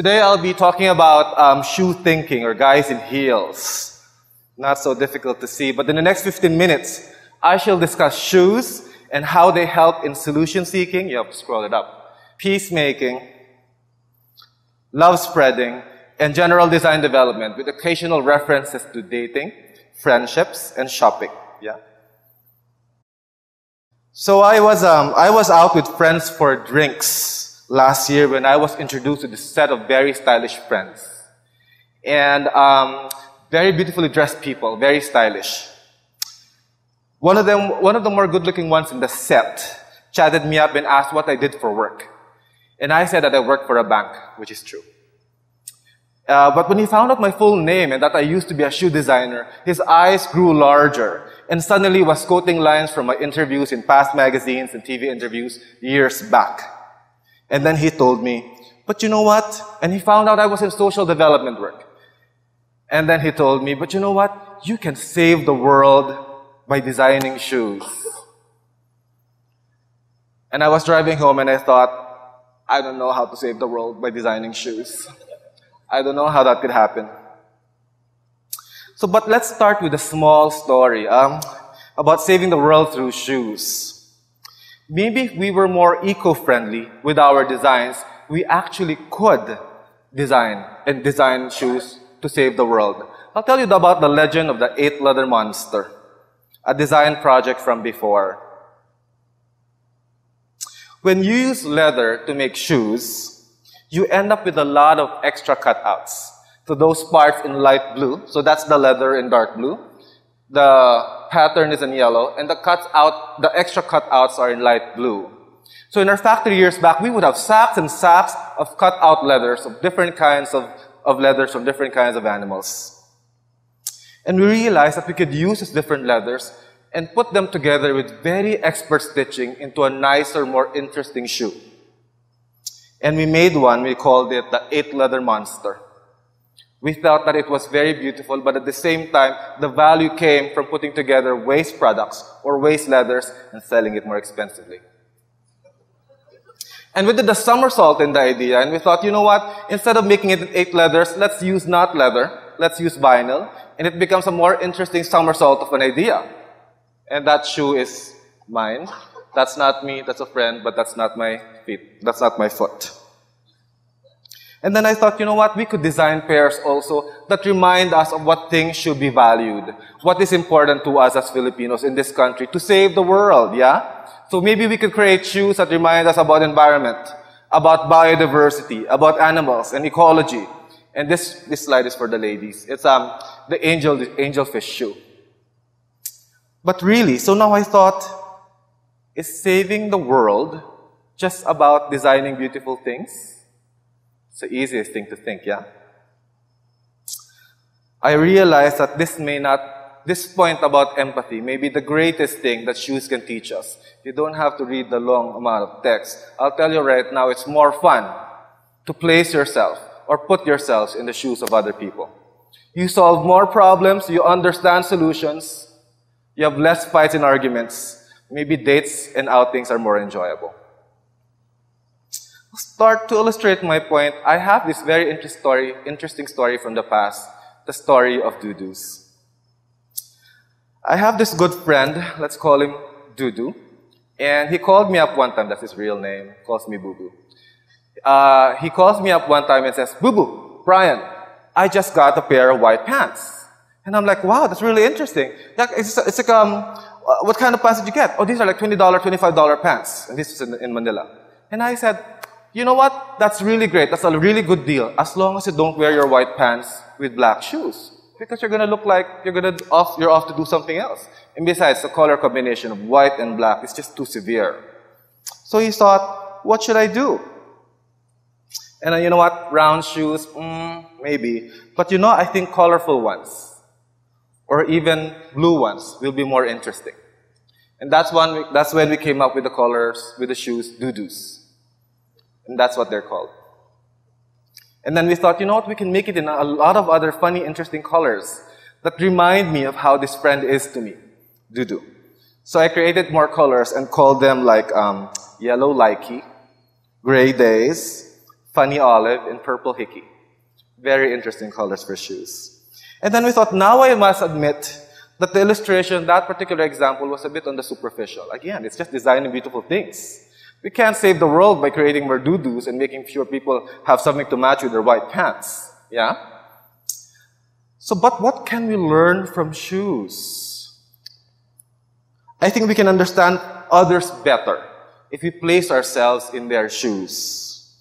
Today I'll be talking about um, shoe thinking or guys in heels. Not so difficult to see, but in the next 15 minutes, I shall discuss shoes and how they help in solution seeking. You have to scroll it up. Peacemaking, love spreading, and general design development with occasional references to dating, friendships, and shopping. Yeah. So I was, um, I was out with friends for drinks last year when I was introduced to this set of very stylish friends. And um, very beautifully dressed people, very stylish. One of them, one of the more good-looking ones in the set, chatted me up and asked what I did for work. And I said that I worked for a bank, which is true. Uh, but when he found out my full name and that I used to be a shoe designer, his eyes grew larger and suddenly was quoting lines from my interviews in past magazines and TV interviews years back. And then he told me, but you know what? And he found out I was in social development work. And then he told me, but you know what? You can save the world by designing shoes. And I was driving home and I thought, I don't know how to save the world by designing shoes. I don't know how that could happen. So, but let's start with a small story um, about saving the world through shoes. Maybe if we were more eco-friendly with our designs, we actually could design and design shoes to save the world. I'll tell you about the legend of the eight leather monster, a design project from before. When you use leather to make shoes, you end up with a lot of extra cutouts. So those parts in light blue, so that's the leather in dark blue. The pattern is in yellow, and the cuts out, the extra cutouts are in light blue. So in our factory years back, we would have sacks and sacks of cut out leathers of different kinds of, of leathers from different kinds of animals. And we realized that we could use these different leathers and put them together with very expert stitching into a nicer, more interesting shoe. And we made one, we called it the eight leather monster. We thought that it was very beautiful, but at the same time, the value came from putting together waste products or waste leathers and selling it more expensively. And we did the somersault in the idea, and we thought, you know what? Instead of making it eight leathers, let's use not leather, let's use vinyl, and it becomes a more interesting somersault of an idea. And that shoe is mine. That's not me, that's a friend, but that's not my feet. That's not my foot. And then I thought, you know what, we could design pairs also that remind us of what things should be valued, what is important to us as Filipinos in this country to save the world, yeah? So maybe we could create shoes that remind us about environment, about biodiversity, about animals and ecology. And this, this slide is for the ladies. It's um, the angel, the angelfish shoe. But really, so now I thought, is saving the world just about designing beautiful things? It's the easiest thing to think, yeah? I realize that this may not, this point about empathy may be the greatest thing that shoes can teach us. You don't have to read the long amount of text. I'll tell you right now, it's more fun to place yourself or put yourselves in the shoes of other people. You solve more problems, you understand solutions, you have less fights and arguments. Maybe dates and outings are more enjoyable start to illustrate my point, I have this very interest story, interesting story from the past, the story of Dudus. I have this good friend, let's call him Dudu, and he called me up one time, that's his real name, calls me Boo Boo. Uh, he calls me up one time and says, Boo Boo, Brian, I just got a pair of white pants. And I'm like, wow, that's really interesting. It's, it's like, um, uh, what kind of pants did you get? Oh, these are like $20, $25 pants. And this is in, in Manila. And I said, you know what? That's really great. That's a really good deal. As long as you don't wear your white pants with black shoes. Because you're gonna look like you're gonna off, you're off to do something else. And besides, the color combination of white and black is just too severe. So he thought, what should I do? And uh, you know what? Round shoes, mm, maybe. But you know, I think colorful ones, or even blue ones, will be more interesting. And that's, one, that's when we came up with the colors, with the shoes, dudus. And that's what they're called. And then we thought, you know what, we can make it in a lot of other funny, interesting colors that remind me of how this friend is to me, Dudu. So I created more colors and called them like um, yellow likey, gray days, funny olive, and purple hickey. Very interesting colors for shoes. And then we thought, now I must admit that the illustration, that particular example, was a bit on the superficial. Again, it's just designing beautiful things. We can't save the world by creating more doo-doos and making sure people have something to match with their white pants. Yeah? So, but what can we learn from shoes? I think we can understand others better if we place ourselves in their shoes.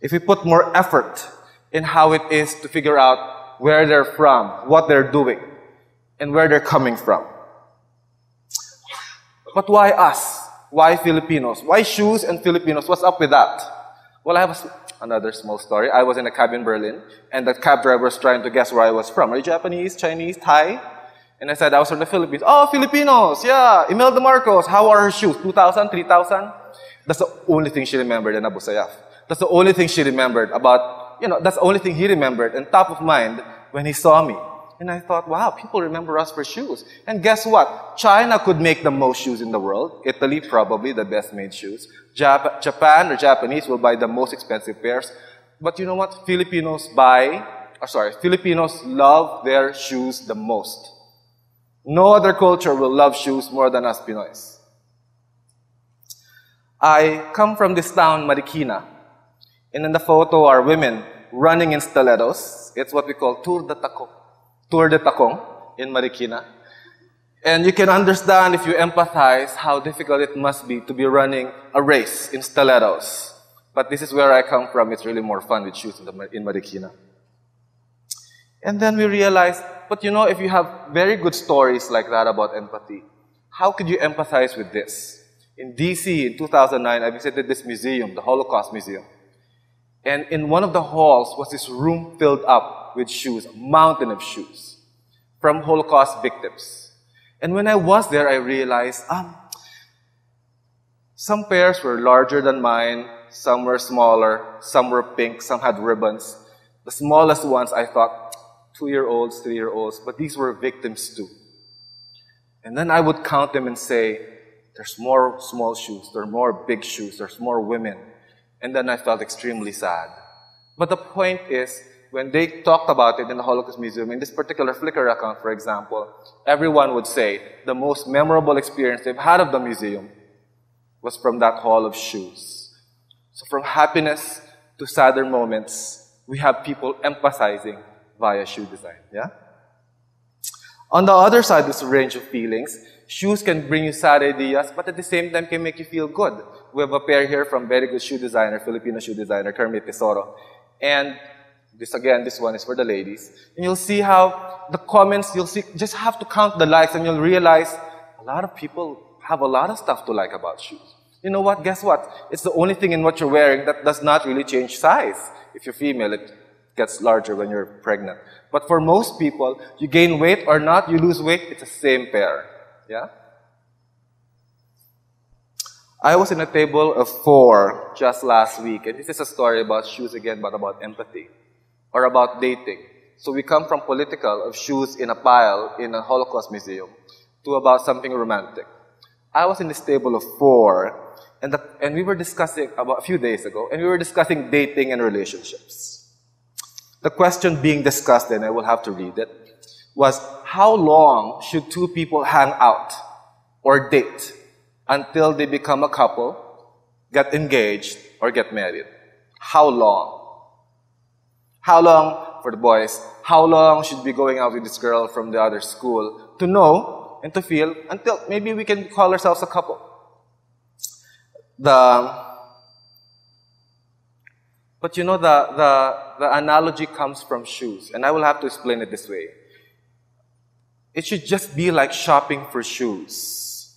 If we put more effort in how it is to figure out where they're from, what they're doing, and where they're coming from. But why us? Why Filipinos? Why shoes and Filipinos? What's up with that? Well, I have a, another small story. I was in a cab in Berlin, and the cab driver was trying to guess where I was from. Are you Japanese, Chinese, Thai? And I said I was from the Philippines. Oh, Filipinos, yeah. Imelda Marcos, how are her shoes? 2,000, 3,000? That's the only thing she remembered in Abu Sayyaf. That's the only thing she remembered about, you know, that's the only thing he remembered and top of mind when he saw me. And I thought, wow, people remember us for shoes. And guess what? China could make the most shoes in the world. Italy, probably the best made shoes. Jap- Japan or Japanese will buy the most expensive pairs. But you know what? Filipinos buy, or sorry, Filipinos love their shoes the most. No other culture will love shoes more than us Pinoys. I come from this town, Marikina. And in the photo are women running in stilettos. It's what we call Tour de Taco. Tour de Takong in Marikina. And you can understand if you empathize how difficult it must be to be running a race in stilettos. But this is where I come from. It's really more fun with shoes in, the, in Marikina. And then we realized, but you know, if you have very good stories like that about empathy, how could you empathize with this? In DC in 2009, I visited this museum, the Holocaust Museum. And in one of the halls was this room filled up with shoes, a mountain of shoes from Holocaust victims. And when I was there, I realized, um, some pairs were larger than mine, some were smaller, some were pink, some had ribbons. The smallest ones, I thought, two-year-olds, three-year-olds, but these were victims too. And then I would count them and say, there's more small shoes, there are more big shoes, there's more women. And then I felt extremely sad. But the point is, when they talked about it in the Holocaust Museum, in this particular Flickr account, for example, everyone would say the most memorable experience they've had of the museum was from that hall of shoes. So from happiness to sadder moments, we have people emphasizing via shoe design. Yeah? On the other side, there's a range of feelings, shoes can bring you sad ideas, but at the same time can make you feel good. We have a pair here from very good shoe designer, Filipino shoe designer, Kermit Tesoro. And this again, this one is for the ladies. And you'll see how the comments, you'll see, just have to count the likes and you'll realize a lot of people have a lot of stuff to like about shoes. You know what? Guess what? It's the only thing in what you're wearing that does not really change size. If you're female, it gets larger when you're pregnant. But for most people, you gain weight or not, you lose weight, it's the same pair. Yeah? I was in a table of four just last week, and this is a story about shoes again, but about empathy or about dating. So we come from political, of shoes in a pile in a Holocaust museum, to about something romantic. I was in this table of four, and, the, and we were discussing about a few days ago, and we were discussing dating and relationships. The question being discussed, and I will have to read it, was how long should two people hang out or date until they become a couple, get engaged, or get married? How long? How long, for the boys, how long should be going out with this girl from the other school to know and to feel until maybe we can call ourselves a couple? The, but you know, the, the, the analogy comes from shoes, and I will have to explain it this way. It should just be like shopping for shoes.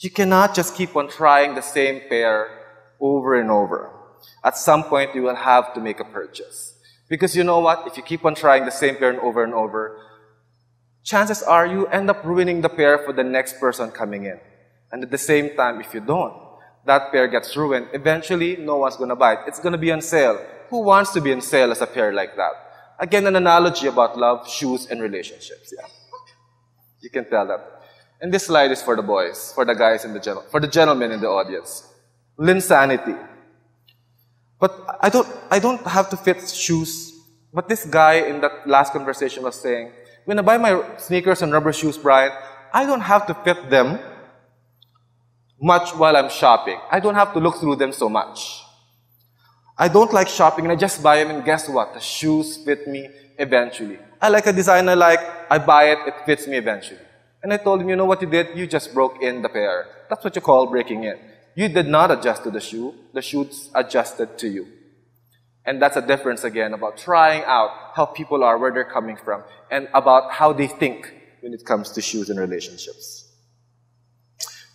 You cannot just keep on trying the same pair over and over at some point you will have to make a purchase. Because you know what? If you keep on trying the same pair over and over, chances are you end up ruining the pair for the next person coming in. And at the same time, if you don't, that pair gets ruined. Eventually, no one's gonna buy it. It's gonna be on sale. Who wants to be on sale as a pair like that? Again, an analogy about love, shoes, and relationships. Yeah. You can tell that. And this slide is for the boys, for the guys in the gen- for the gentlemen in the audience. Linsanity. But I don't, I don't have to fit shoes. But this guy in that last conversation was saying, when I buy my sneakers and rubber shoes, Brian, I don't have to fit them much while I'm shopping. I don't have to look through them so much. I don't like shopping and I just buy them and guess what? The shoes fit me eventually. I like a design I like, I buy it, it fits me eventually. And I told him, you know what you did? You just broke in the pair. That's what you call breaking in. You did not adjust to the shoe. The shoes adjusted to you. And that's a difference again about trying out how people are, where they're coming from, and about how they think when it comes to shoes and relationships.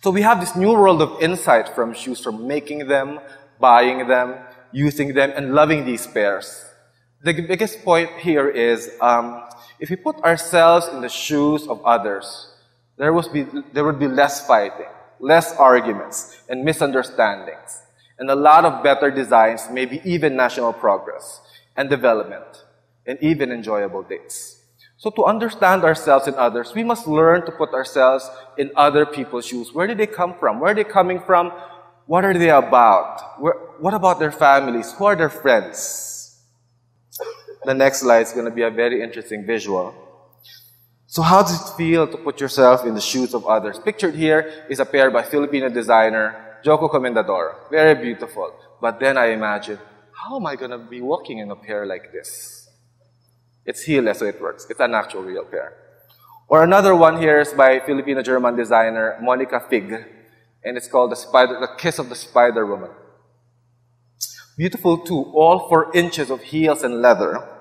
So we have this new world of insight from shoes, from making them, buying them, using them, and loving these pairs. The biggest point here is um, if we put ourselves in the shoes of others, there, would be, there would be less fighting less arguments and misunderstandings, and a lot of better designs, maybe even national progress and development, and even enjoyable dates. So to understand ourselves and others, we must learn to put ourselves in other people's shoes. Where did they come from? Where are they coming from? What are they about? Where, what about their families? Who are their friends? The next slide is going to be a very interesting visual. So how does it feel to put yourself in the shoes of others? Pictured here is a pair by Filipino designer Joko Comendador. Very beautiful. But then I imagine, how am I going to be walking in a pair like this? It's heelless, so it works. It's an actual real pair. Or another one here is by Filipino-German designer Monica Fig. And it's called the, spider, the Kiss of the Spider Woman. Beautiful too, all four inches of heels and leather.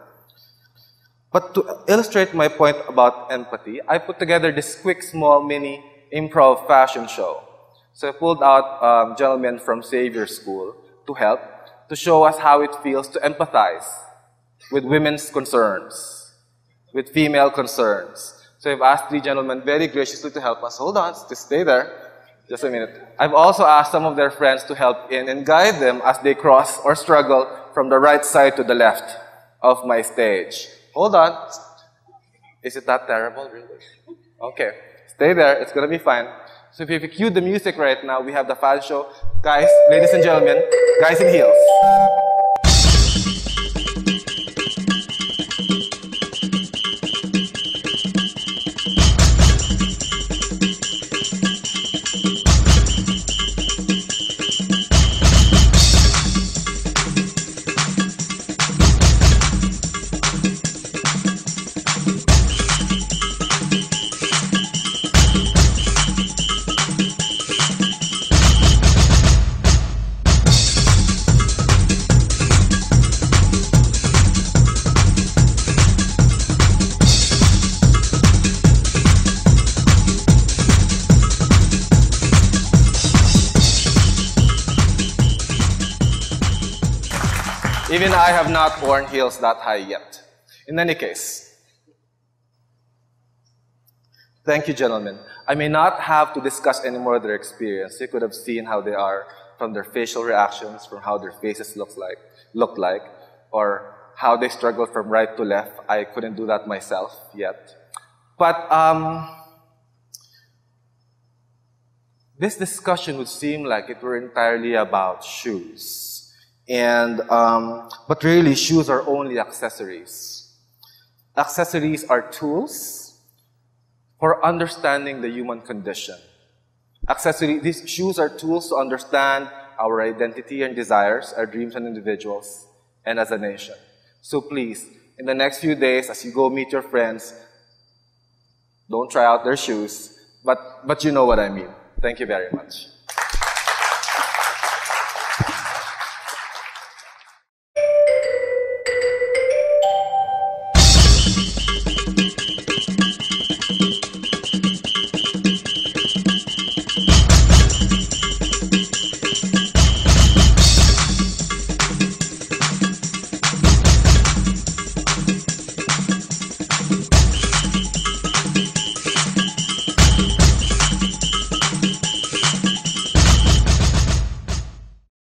But to illustrate my point about empathy, I put together this quick, small, mini improv fashion show. So I pulled out um, gentlemen from Xavier School to help, to show us how it feels to empathize with women's concerns, with female concerns. So I've asked three gentlemen very graciously to help us. Hold on, just stay there. Just a minute. I've also asked some of their friends to help in and guide them as they cross or struggle from the right side to the left of my stage. Hold on. Is it that terrible, really? Okay. Stay there. It's to be fine. So if you cue the music right now, we have the fan show. Guys, ladies and gentlemen, guys in heels. Not worn heels that high yet. In any case, thank you, gentlemen. I may not have to discuss any more their experience. You could have seen how they are from their facial reactions, from how their faces look like, look like, or how they struggle from right to left. I couldn't do that myself yet. But um, this discussion would seem like it were entirely about shoes. And, um, but really, shoes are only accessories. Accessories are tools for understanding the human condition. Accessory, these shoes are tools to understand our identity and desires, our dreams and individuals, and as a nation. So please, in the next few days, as you go meet your friends, don't try out their shoes, but, but you know what I mean. Thank you very much.